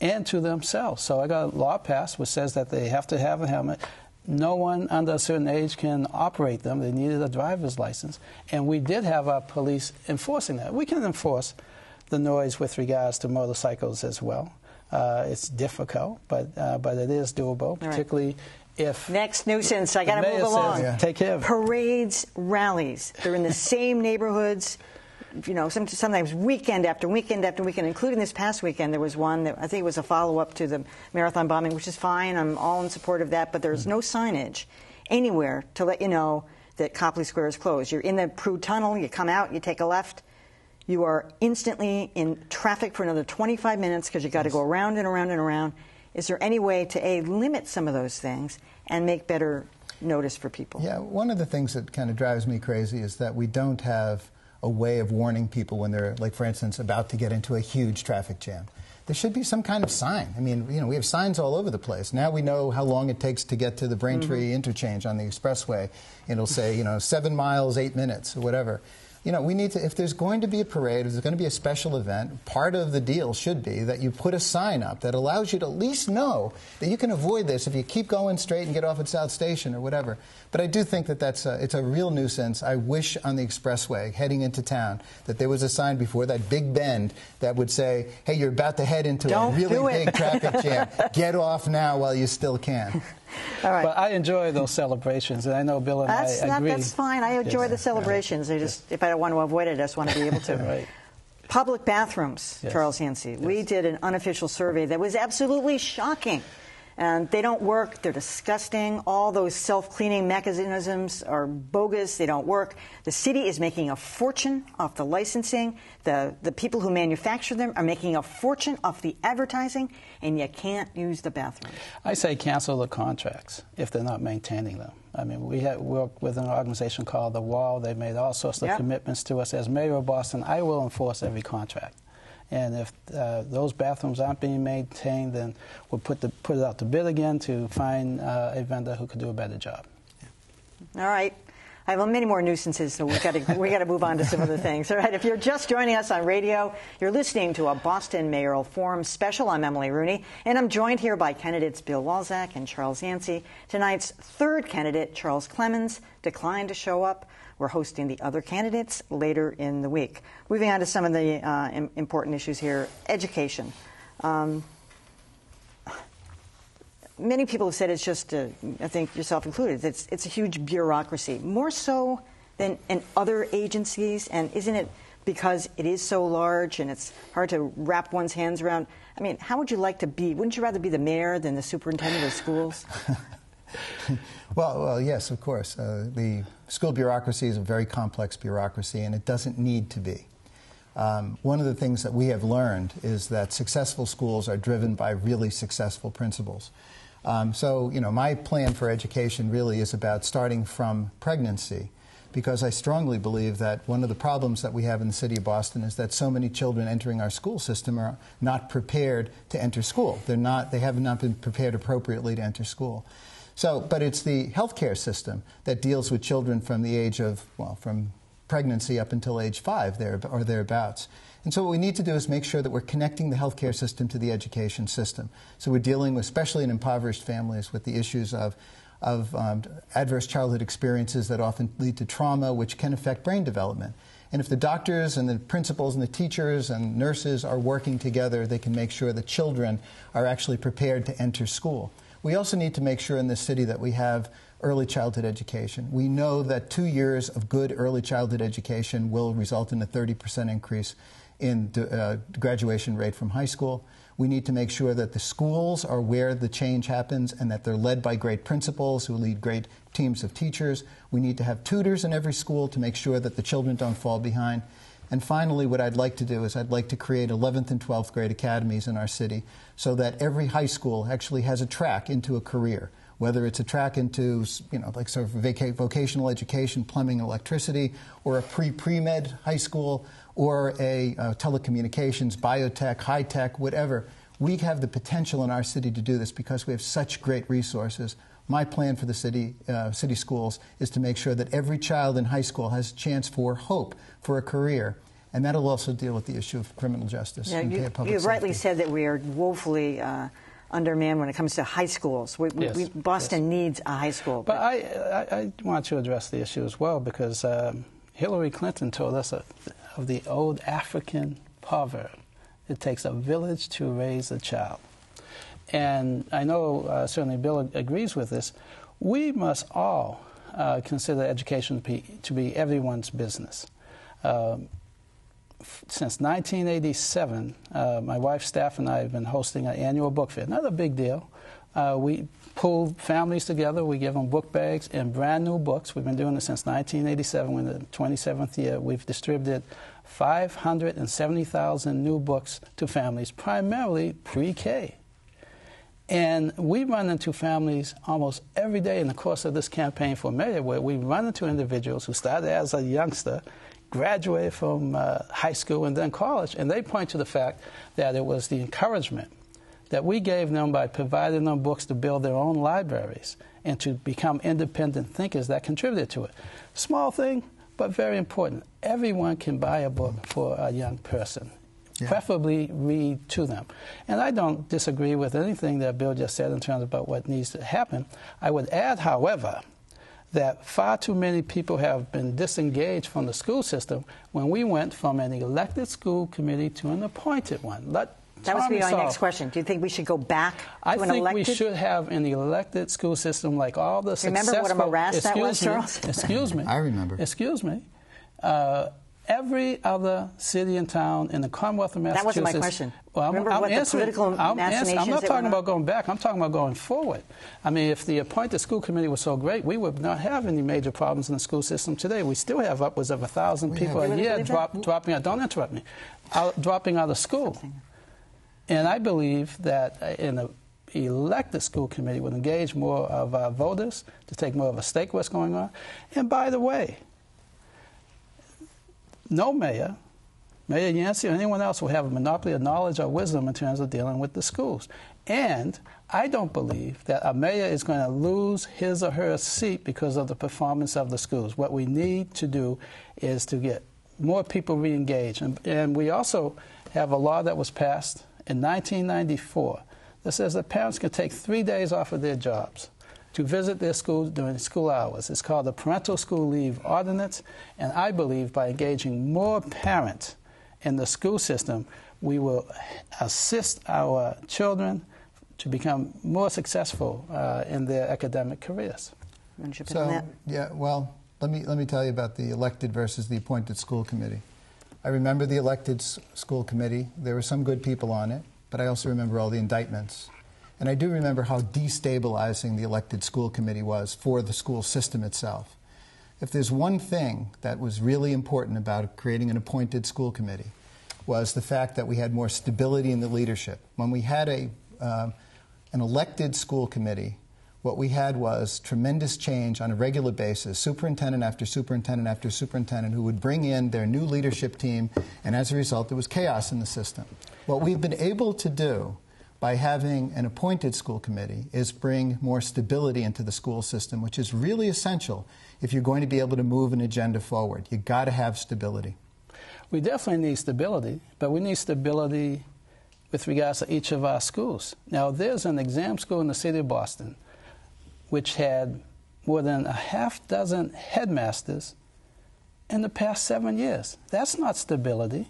and to themselves. So I got a law passed which says that they have to have a helmet. No one under a certain age can operate them. They needed a driver's license. And we did have our police enforcing that. We can enforce the noise with regards to motorcycles as well. Uh, it's difficult, but, uh, but it is doable, right. particularly if Next nuisance. I got to move along. says, Yeah. take care. Parades, rallies. They're in the same neighborhoods. You know, some, sometimes weekend after weekend after weekend, including this past weekend, there was one that I think it was a follow up to the marathon bombing, which is fine. I'm all in support of that, but there's no signage anywhere to let you know that Copley Square is closed. You're in the Pru Tunnel, you come out, you take a left, you are instantly in traffic for another 25 minutes because you've got to go around and around and around. Is there any way to a limit some of those things and make better notice for people? Yeah, one of the things that kind of drives me crazy is that we don't have a way of warning people when they're, like, for instance, about to get into a huge traffic jam. There should be some kind of sign. I mean, you know, we have signs all over the place. Now we know how long it takes to get to the Braintree mm-hmm. interchange on the expressway. It'll say, you know, seven miles, eight minutes, or whatever you know, we need to, if there's going to be a parade, if there's going to be a special event, part of the deal should be that you put a sign up that allows you to at least know that you can avoid this if you keep going straight and get off at South Station or whatever. But I do think that that's a, it's a real nuisance. I wish on the expressway heading into town that there was a sign before that big bend that would say, hey, you're about to head into Don't a really big traffic jam. Get off now while you still can. All right. But I enjoy those celebrations, and I know Bill and that's I not, agree. That's fine. I enjoy yes. the celebrations. I just, if I don't want to avoid it, I just want to be able to. right. Public bathrooms, yes. Charles Yancey. Yes. We did an unofficial survey that was absolutely shocking. And they don't work. They're disgusting. All those self-cleaning mechanisms are bogus. They don't work. The city is making a fortune off the licensing. The, the people who manufacture them are making a fortune off the advertising, and you can't use the bathroom. I say cancel the contracts if they're not maintaining them. I mean, we have worked with an organization called The Wall. They made all sorts of yep. commitments to us. As mayor of Boston, I will enforce every contract. And if uh, those bathrooms aren't being maintained, then we'll put, the, put it out to bid again to find uh, a vendor who could do a better job. All right. I have many more nuisances, so we've got to we got to move on to some other things. All right, if you're just joining us on radio, you're listening to a Boston Mayoral Forum special. I'm Emily Rooney, and I'm joined here by candidates Bill Walczak and Charles Yancey. Tonight's third candidate, Charles Clemons, declined to show up. We're hosting the other candidates later in the week. Moving on to some of the uh, important issues here education. Um, many people have said it's just, a, I think yourself included, it's, it's a huge bureaucracy, more so than in other agencies. And isn't it because it is so large and it's hard to wrap one's hands around? I mean, how would you like to be? Wouldn't you rather be the mayor than the superintendent of schools? well, well, yes, of course. Uh, the school bureaucracy is a very complex bureaucracy, and it doesn't need to be. Um, one of the things that we have learned is that successful schools are driven by really successful principals. Um, so, you know, my plan for education really is about starting from pregnancy because I strongly believe that one of the problems that we have in the city of Boston is that so many children entering our school system are not prepared to enter school. They're not, they have not been prepared appropriately to enter school. So, but it's the healthcare system that deals with children from the age of, well, from pregnancy up until age five there, or thereabouts. And so what we need to do is make sure that we're connecting the healthcare system to the education system. So we're dealing with, especially in impoverished families, with the issues of, of um, adverse childhood experiences that often lead to trauma, which can affect brain development. And if the doctors and the principals and the teachers and nurses are working together, they can make sure that children are actually prepared to enter school. We also need to make sure in this city that we have early childhood education. We know that two years of good early childhood education will result in a 30% increase in uh, graduation rate from high school. We need to make sure that the schools are where the change happens and that they're led by great principals who lead great teams of teachers. We need to have tutors in every school to make sure that the children don't fall behind. And finally, what I'd like to do is I'd like to create 11th and 12th grade academies in our city so that every high school actually has a track into a career, whether it's a track into, you know, like sort of vocational education, plumbing, electricity, or a pre-pre-med high school, or a uh, telecommunications, biotech, high tech, whatever. We have the potential in our city to do this because we have such great resources. My plan for the city, uh, city schools is to make sure that every child in high school has a chance for hope, for a career. And that'll also deal with the issue of criminal justice. Yeah, you, you rightly said that we are woefully uh, undermanned when it comes to high schools. We, yes, we, Boston yes. needs a high school. But, but I, I, I, want to address the issue as well because um, Hillary Clinton told us of, of the old African proverb it takes a village to raise a child. And I know uh, certainly Bill agrees with this. We must all uh, consider education to be, everyone's business. Um, since 1987, uh, my wife, staff and I have been hosting an annual book fair. Not a big deal. Uh, we pull families together. We give them book bags and brand new books. We've been doing this since 1987. We're in the 27th year. We've distributed 570,000 new books to families, primarily pre-K. And we run into families almost every day in the course of this campaign for mayor where we run into individuals who started as a youngster graduated from uh, high school and then college, and they point to the fact that it was the encouragement that we gave them by providing them books to build their own libraries and to become independent thinkers that contributed to it. Small thing, but very important. Everyone can buy a book for a young person. Yeah. Preferably read to them. And I don't disagree with anything that Bill just said in terms about what needs to happen. I would add, however, that far too many people have been disengaged from the school system when we went from an elected school committee to an appointed one. Let that was be my next question. Do you think we should go back to I think elected? we should have an elected school system like all the remember successful. Remember what a morass that was, me, Charles? Excuse me. I remember. Excuse me. Uh, every other city and town in the Commonwealth of Massachusetts. That wasn't my question. Well, I'm, Remember I'm what answering, the political I'm, answering, I'm not talking about going back. I'm talking about going forward. I mean, if the appointed school committee was so great, we would not have any major problems in the school system today. We still have upwards of a thousand people a year drop, dropping out. Don't interrupt me. Out, dropping out of school. And I believe that uh, in elected school committee would engage more of our voters to take more of a stake what's going on. And by the way, no mayor, Mayor Yancey or anyone else will have a monopoly of knowledge or wisdom in terms of dealing with the schools. And I don't believe that a mayor is going to lose his or her seat because of the performance of the schools. What we need to do is to get more people re-engaged. And, and we also have a law that was passed in 1994 that says that parents can take three days off of their jobs to visit their schools during school hours. It's called the Parental School Leave Ordinance, and I believe by engaging more parents in the school system, we will assist our children to become more successful uh, in their academic careers. So, yeah, well, let me, let me tell you about the elected versus the appointed school committee. I remember the elected school committee. There were some good people on it, but I also remember all the indictments. And I do remember how destabilizing the elected school committee was for the school system itself. If there's one thing that was really important about creating an appointed school committee, was the fact that we had more stability in the leadership. When we had a, uh, an elected school committee, what we had was tremendous change on a regular basis, superintendent after superintendent after superintendent who would bring in their new leadership team, and as a result, there was chaos in the system. What we've been able to do by having an appointed school committee is bring more stability into the school system, which is really essential if you're going to be able to move an agenda forward. You've got to have stability. We definitely need stability, but we need stability with regards to each of our schools. Now, there's an exam school in the city of Boston which had more than a half dozen headmasters in the past seven years. That's not stability.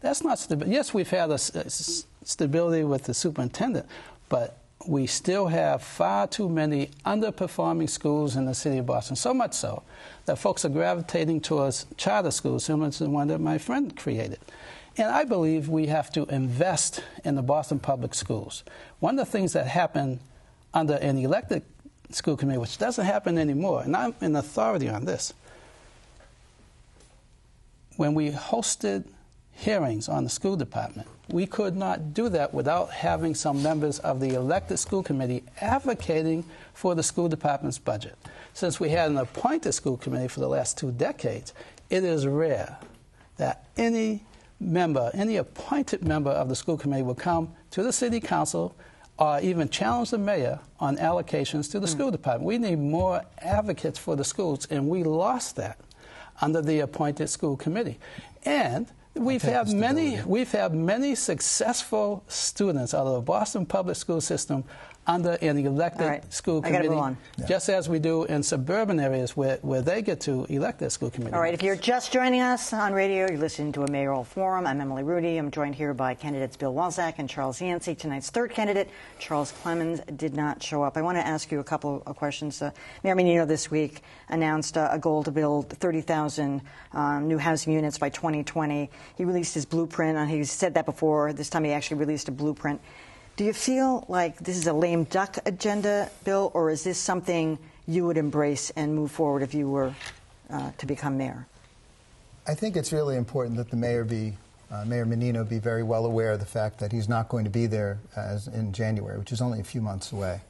That's not stability. Yes, we've had a, stability with the superintendent, but we still have far too many underperforming schools in the city of Boston. So much so that folks are gravitating towards charter schools, similar to the one that my friend created. And I believe we have to invest in the Boston public schools. One of the things that happened under an elected school committee, which doesn't happen anymore, and I'm an authority on this. When we hosted hearings on the school department, we could not do that without having some members of the elected school committee advocating for the school department's budget. Since we had an appointed school committee for the last two decades, it is rare that any member, any appointed member of the school committee will come to the city council or even challenge the mayor on allocations to the mm. school department. We need more advocates for the schools, and we lost that under the appointed school committee. And we've had many we've had many successful students out of the Boston public school system under an elected right. school committee, yeah. just as we do in suburban areas where, where they get to elect their school committee. All right, if you're just joining us on radio, you're listening to a mayoral forum. I'm Emily Rooney. I'm joined here by candidates Bill Walczak and Charles Yancey. Tonight's third candidate, Charles Clemons, did not show up. I want to ask you a couple of questions. Uh, Mayor Menino this week announced uh, a goal to build 30,000 um, new housing units by 2020. He released his blueprint, and he said that before. This time he actually released a blueprint. Do you feel like this is a lame duck agenda, Bill, or is this something you would embrace and move forward if you were uh, to become mayor? I think it's really important that the mayor be, uh, Mayor Menino, be very well aware of the fact that he's not going to be there as in January, which is only a few months away.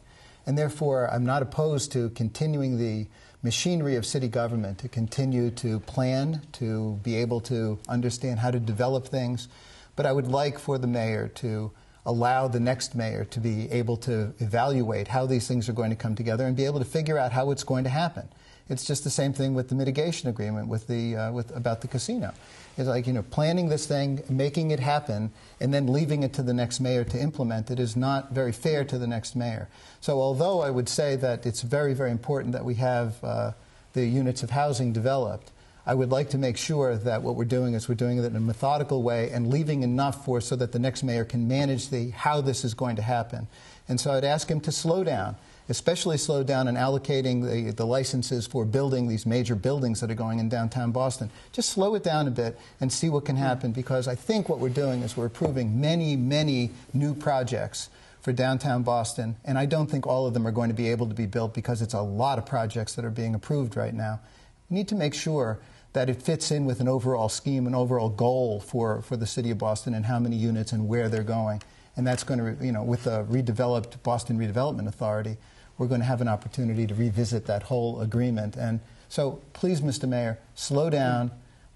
And therefore, I'm not opposed to continuing the machinery of city government to continue to plan, to be able to understand how to develop things. But I would like for the mayor to allow the next mayor to be able to evaluate how these things are going to come together and be able to figure out how it's going to happen. It's just the same thing with the mitigation agreement with the, uh, with, about the casino. It's like, you know, planning this thing, making it happen, and then leaving it to the next mayor to implement it is not very fair to the next mayor. So, although I would say that it's very, very important that we have uh, the units of housing developed, I would like to make sure that what we're doing is we're doing it in a methodical way and leaving enough for so that the next mayor can manage the how this is going to happen. And so I'd ask him to slow down especially slow down in allocating the, the licenses for building these major buildings that are going in downtown Boston. Just slow it down a bit and see what can mm-hmm. happen because I think what we're doing is we're approving many, many new projects for downtown Boston, and I don't think all of them are going to be able to be built because it's a lot of projects that are being approved right now. We need to make sure that it fits in with an overall scheme, an overall goal for, for the city of Boston and how many units and where they're going. And that's going to, you know, with the redeveloped Boston Redevelopment Authority, we're going to have an opportunity to revisit that whole agreement. And so, please, Mr. Mayor, slow down.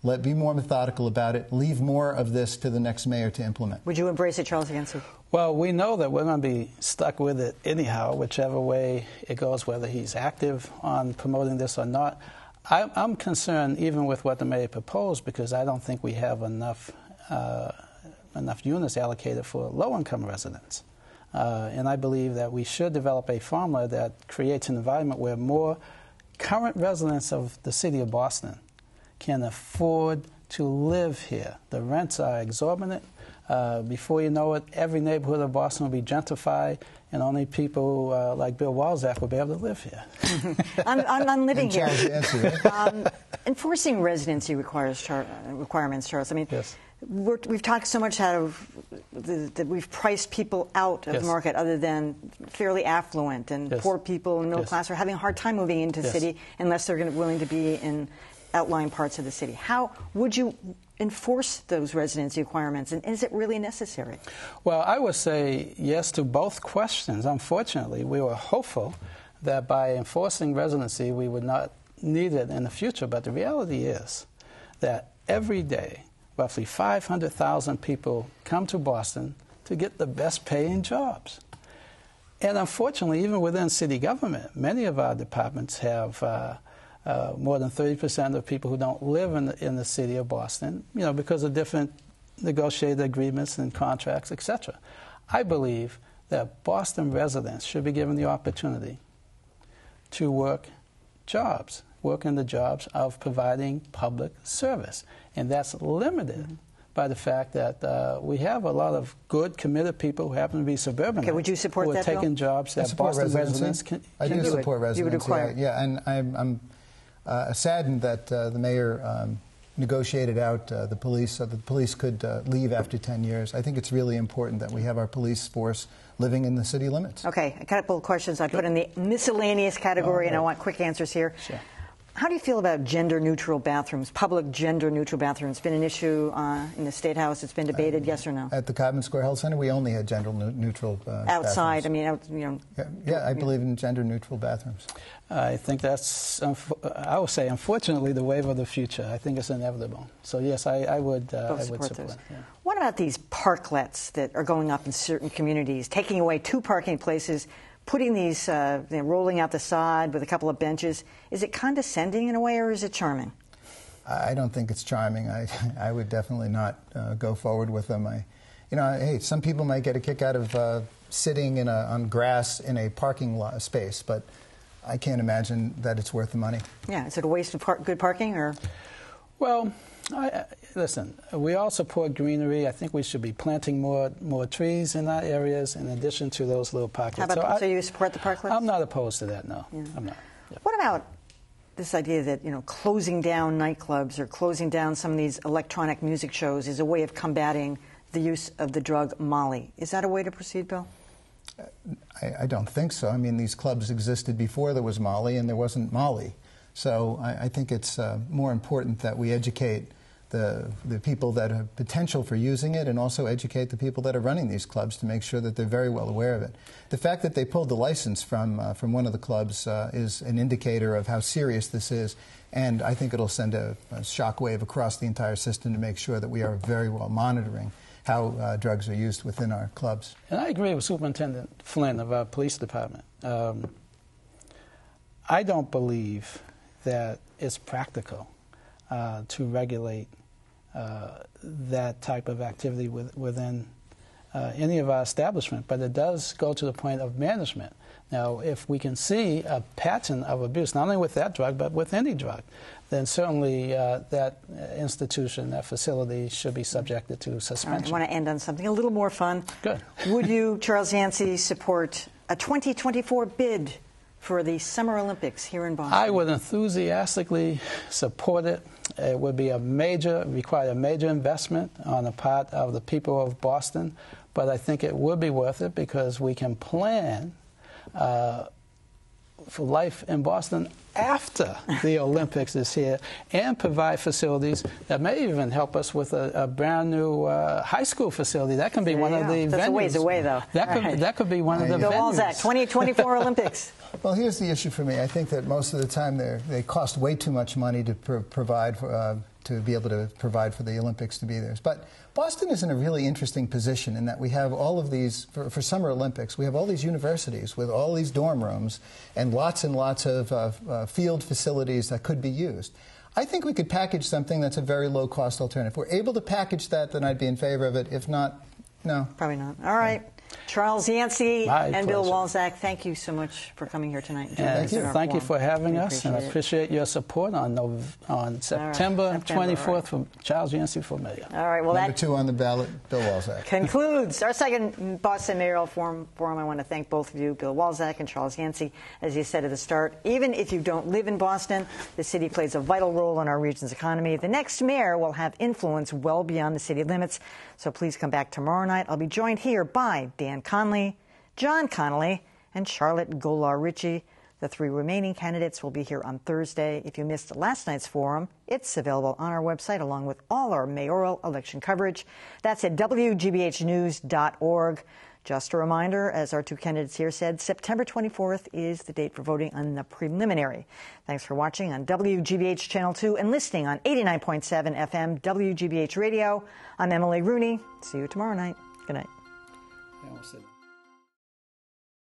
Let be more methodical about it. Leave more of this to the next mayor to implement. Would you embrace it, Charles Yancey? Well, we know that we're going to be stuck with it anyhow, whichever way it goes, whether he's active on promoting this or not. I, am concerned even with what the mayor proposed because I don't think we have enough uh, enough units allocated for low-income residents. Uh, and I believe that we should develop a formula that creates an environment where more current residents of the city of Boston can afford to live here. The rents are exorbitant. Uh, before you know it, every neighborhood of Boston will be gentrified, and only people uh, like Bill Walczak will be able to live here. I'm, I'm, I'm, living here. um, enforcing residency requires char- requirements, Charles. I mean, yes we have talked so much out of that we've priced people out of yes. the market other than fairly affluent and yes. poor people and middle yes. class are having a hard time moving into the city unless they're willing to be in outlying parts of the city. How would you enforce those residency requirements, and is it really necessary? Well, I would say yes to both questions. Unfortunately, we were hopeful that by enforcing residency, we would not need it in the future, but the reality is that every day roughly 500,000 people come to Boston to get the best paying jobs. And unfortunately, even within city government, many of our departments have uh, uh, more than 30% of people who don't live in the, in the city of Boston, you know, because of different negotiated agreements and contracts, etc. I believe that Boston residents should be given the opportunity to work jobs, work in the jobs of providing public service and that's limited. Mm-hmm. By the fact that uh, we have a lot of good, committed people who happen to be suburban. Okay, would you support who that? Who are taking bill? jobs that Boston residents can, I do, do support it. residents. You would require. Yeah, yeah and I'm, I'm saddened that uh, the mayor um, negotiated out uh, the police so that the police could uh, leave after 10 years. I think it's really important that we have our police force living in the city limits. Okay, a couple of questions I put in the miscellaneous category, oh, and I want quick answers here. Sure. How do you feel about gender neutral bathrooms, public gender neutral bathrooms? It's been an issue uh, in the State House. It's been debated, uh, yes or no? At the Codman Square Health Center, we only had gender neutral uh, Outside, bathrooms. I mean, out, you know. Yeah, yeah I believe in gender neutral bathrooms. I think that's, I would say, unfortunately, the wave of the future. I think it's inevitable. So, yes, I, I would, uh, I support would support those. Yeah. What about these parklets that are going up in certain communities, taking away two parking places? Putting these, uh, you know, rolling out the sod with a couple of benches, is it condescending in a way or is it charming? I don't think it's charming. I, I would definitely not uh, go forward with them. I, you know, hey, some people might get a kick out of uh, sitting in a, on grass in a parking lot space, but I can't imagine that it's worth the money. Yeah, is it a waste of par good parking or? Well, I, listen, we all support greenery. I think we should be planting more more trees in our areas in addition to those little pockets. How about, so, so I, you support the parklets? I'm not opposed to that, no. Yeah. I'm not. Yeah. What about this idea that, you know, closing down nightclubs or closing down some of these electronic music shows is a way of combating the use of the drug Molly? Is that a way to proceed, Bill? I, I don't think so. I mean, these clubs existed before there was Molly, and there wasn't Molly. So I, I think it's uh, more important that we educate the, the people that have potential for using it and also educate the people that are running these clubs to make sure that they're very well aware of it. The fact that they pulled the license from, uh, from one of the clubs uh, is an indicator of how serious this is, and I think it'll send a, a shockwave across the entire system to make sure that we are very well monitoring how uh, drugs are used within our clubs. And I agree with Superintendent Flynn of our police department. Um, I don't believe that it's practical uh, to regulate uh, that type of activity with, within uh, any of our establishment, but it does go to the point of management. Now, if we can see a pattern of abuse, not only with that drug, but with any drug, then certainly uh, that institution, that facility should be subjected to suspension. Right, I want to end on something a little more fun. Good. Would you, Charles Yancey, support a 2024 bid for the Summer Olympics here in Boston? I would enthusiastically support it. It would be a major, require a major investment on the part of the people of Boston, but I think it would be worth it because we can plan uh, for life in Boston after the Olympics is here and provide facilities that may even help us with a, a brand new uh, high school facility. That can be There one you of the That's venues. a ways away, though. That could, Right. that could be one of the Bill Bill venues. Walczak, 2024 Olympics. Well, here's the issue for me. I think that most of the time they they cost way too much money to pro- provide for, uh, to be able to provide for the Olympics to be there. But Boston is in a really interesting position in that we have all of these for, for Summer Olympics. We have all these universities with all these dorm rooms and lots and lots of uh, uh, field facilities that could be used. I think we could package something that's a very low cost alternative. If we're able to package that, then I'd be in favor of it. If not, no. Probably not. All right. Charles Yancey My and Bill pleasure. Walczak, thank you so much for coming here tonight. and joining And us in our thank you for having We us, and I appreciate it. your support on Nov- on September September, 24th all right. for Charles Yancey for mayor. All right. Well, Number that two on the ballot, Bill Walczak. concludes our second Boston Mayoral Forum. Forum. I want to thank both of you, Bill Walczak and Charles Yancey. As you said at the start, even if you don't live in Boston, the city plays a vital role in our region's economy. The next mayor will have influence well beyond the city limits. So please come back tomorrow night. I'll be joined here by Dan Conley, John Connolly, and Charlotte Golar Richie. The three remaining candidates will be here on Thursday. If you missed last night's forum, it's available on our website along with all our mayoral election coverage. That's at WGBHnews.org. Just a reminder, as our two candidates here said, September 24th is the date for voting on the preliminary. Thanks for watching on WGBH Channel 2 and listening on 89.7 FM WGBH Radio. I'm Emily Rooney. See you tomorrow night. Good night. I almost said